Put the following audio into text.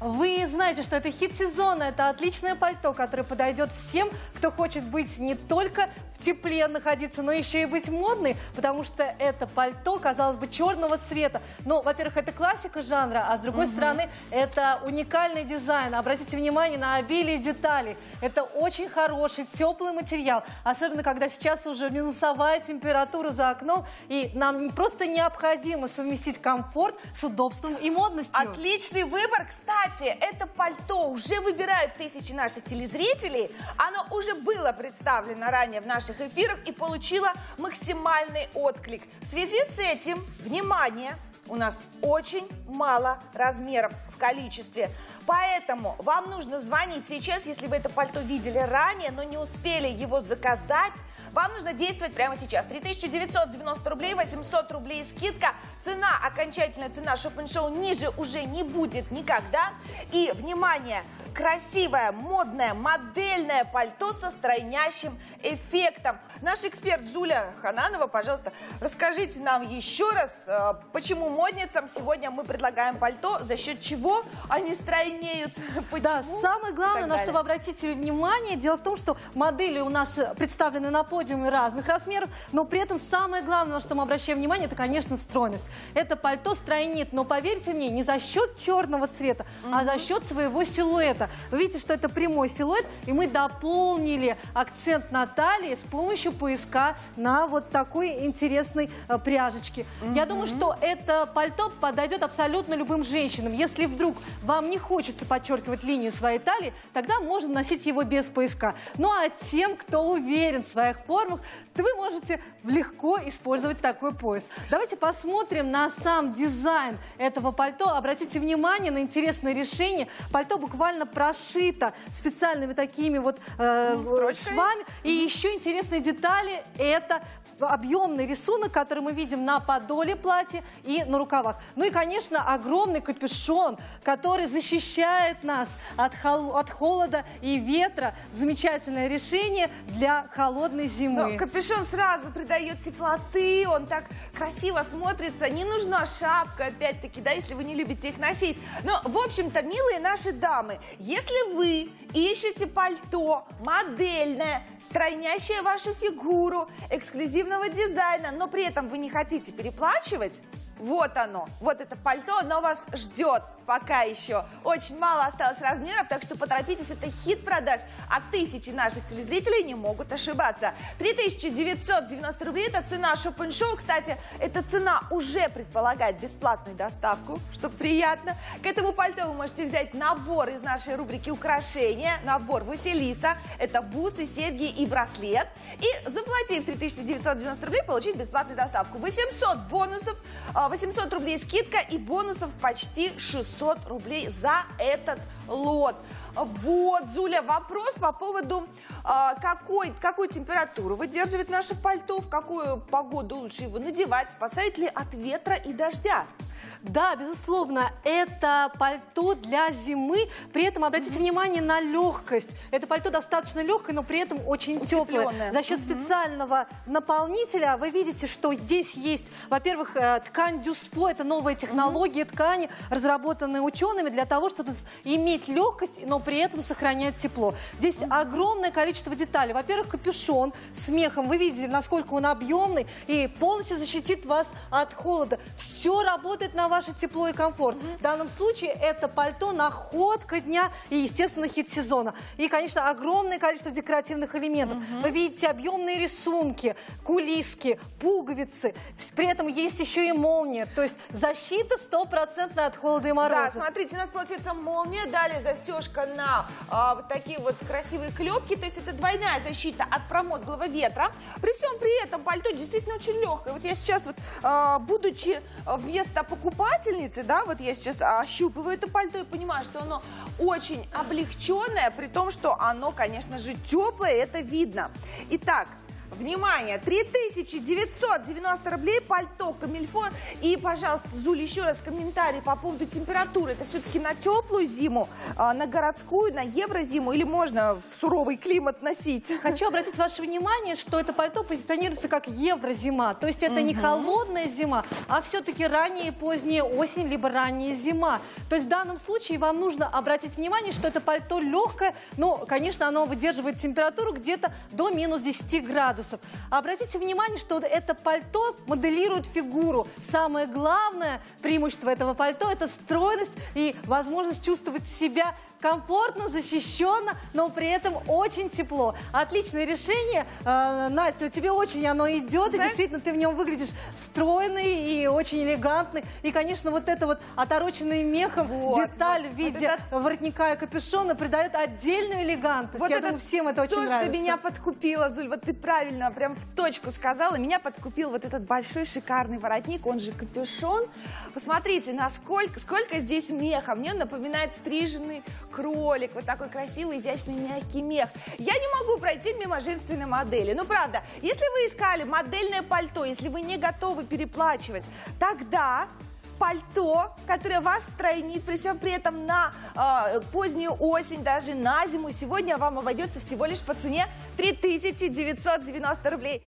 Вы знаете, что это хит сезона, это отличное пальто, которое подойдет всем, кто хочет быть не только в тепле находиться, но еще и быть модной, потому что это пальто, казалось бы, черного цвета. Но, во-первых, это классика жанра, а с другой угу. стороны, это уникальный дизайн. Обратите внимание на обилие деталей. Это очень хороший, теплый материал, особенно когда сейчас уже минусовая температура за окном, и нам просто необходимо совместить комфорт с удобством и модностью. Отличный выбор, кстати кстати, это пальто уже выбирают тысячи наших телезрителей. Оно уже было представлено ранее в наших эфирах и получило максимальный отклик. В связи с этим, внимание, у нас очень мало размеров в количестве. Поэтому вам нужно звонить сейчас, если вы это пальто видели ранее, но не успели его заказать. Вам нужно действовать прямо сейчас. 3990 рублей, 800 рублей скидка. Цена, окончательная цена шоп-н-шоу ниже уже не будет никогда. И, внимание, красивое, модное, модельное пальто со стройнящим эффектом. Наш эксперт Зуля Хананова, пожалуйста, расскажите нам еще раз, э, почему модницам сегодня мы предлагаем пальто, за счет чего они стройнеют, почему? Да, самое главное, на что вы обратите внимание, дело в том, что модели у нас представлены на подиуме разных размеров, но при этом самое главное, на что мы обращаем внимание, это, конечно, стройность. Это пальто стройнит, но поверьте мне, не за счет черного цвета, угу. а за счет своего силуэта. Вы видите, что это прямой силуэт, и мы дополнили акцент на талии с помощью поиска на вот такой интересной э, пряжечке. -hmm. Я думаю, что это пальто подойдет абсолютно любым женщинам. Если вдруг вам не хочется подчеркивать линию своей талии, тогда можно носить его без поиска. Ну а тем, кто уверен в своих формах, то вы можете легко использовать такой пояс. Давайте посмотрим на сам дизайн этого пальто. Обратите внимание на интересное решение. Пальто буквально прошито специальными такими вот э, швами. И еще интересные детали – это объемный рисунок, который мы видим на подоле платья и на рукавах. Ну и, конечно, огромный капюшон, который защищает нас от, хол от холода и ветра. Замечательное решение для холодной зимы. Но капюшон сразу придает теплоты, он так красиво смотрится. Не нужна шапка, опять-таки, да, если вы не любите их носить. Но, в общем-то, милые наши дамы, если вы ищете пальто модельное, стройнящее вашу фигуру, эксклюзивного дизайна, но при этом вы не хотите переплачивать, вот оно, вот это пальто, оно вас ждет пока еще. Очень мало осталось размеров, так что поторопитесь, это хит продаж. А тысячи наших телезрителей не могут ошибаться. 3990 рублей – это цена шоп-н-шоу. Кстати, эта цена уже предполагает бесплатную доставку, что приятно. К этому пальто вы можете взять набор из нашей рубрики «Украшения», набор «Василиса». Это бусы, серьги и браслет. И заплатив 3990 рублей, получить бесплатную доставку. 800 бонусов, 800 а, рублей скидка и бонусов почти 600 500 рублей за этот лот. Вот, Зуля, вопрос по поводу, э, какой, какую температуру выдерживает наше пальто, в какую погоду лучше его надевать, спасает ли от ветра и дождя. Да, безусловно, это пальто для зимы. При этом обратите mm -hmm. внимание на легкость. Это пальто достаточно легкое, но при этом очень теплое. За счет mm -hmm. специального наполнителя вы видите, что здесь есть, во-первых, э, ткань дюспо. Это новая технология mm -hmm. ткани, разработанная учеными для того, чтобы иметь легкость, но при этом сохранять тепло. Здесь mm -hmm. огромное количество деталей. Во-первых, капюшон с мехом. Вы видели, насколько он объемный и полностью защитит вас от холода. Все работает на ваше тепло и комфорт. В данном случае это пальто находка дня и, естественно, хит сезона. И, конечно, огромное количество декоративных элементов. Угу. Вы видите объемные рисунки, кулиски, пуговицы. При этом есть еще и молния. То есть защита стопроцентная от холода и мороза. Да, смотрите, у нас получается молния, далее застежка на а, вот такие вот красивые клепки. То есть это двойная защита от промозглого ветра. При всем при этом пальто действительно очень легкое. Вот я сейчас вот, а, будучи вместо покупания покупательницы, да, вот я сейчас ощупываю это пальто и понимаю, что оно очень облегченное, при том, что оно, конечно же, теплое, это видно. Итак, Внимание, 3990 рублей пальто Камильфо. И, пожалуйста, Зуль, еще раз комментарий по поводу температуры. Это все-таки на теплую зиму, а, на городскую, на еврозиму или можно в суровый климат носить? Хочу обратить ваше внимание, что это пальто позиционируется как еврозима. То есть это не холодная зима, а все-таки ранняя и поздняя осень, либо ранняя зима. То есть в данном случае вам нужно обратить внимание, что это пальто легкое, но, конечно, оно выдерживает температуру где-то до минус 10 градусов. Обратите внимание, что это пальто моделирует фигуру. Самое главное преимущество этого пальто – это стройность и возможность чувствовать себя комфортно, защищенно, но при этом очень тепло. Отличное решение. Э, Настя, тебе очень оно идет, Знаешь? и действительно ты в нем выглядишь стройный и очень элегантный. И, конечно, вот это вот отороченный мехом вот, деталь вот, в виде вот это... воротника и капюшона придает отдельную элегантность. Вот Я это думаю, всем это очень то, нравится. что меня подкупило, Зуль, вот ты правильно, прям в точку сказала. Меня подкупил вот этот большой шикарный воротник, он же капюшон. Посмотрите, насколько, сколько здесь меха. Мне напоминает стриженный кролик, вот такой красивый, изящный, мягкий мех. Я не могу пройти мимо женственной модели. Ну, правда, если вы искали модельное пальто, если вы не готовы переплачивать, тогда пальто, которое вас стройнит, при всем при этом на э, позднюю осень, даже на зиму, сегодня вам обойдется всего лишь по цене 3990 рублей.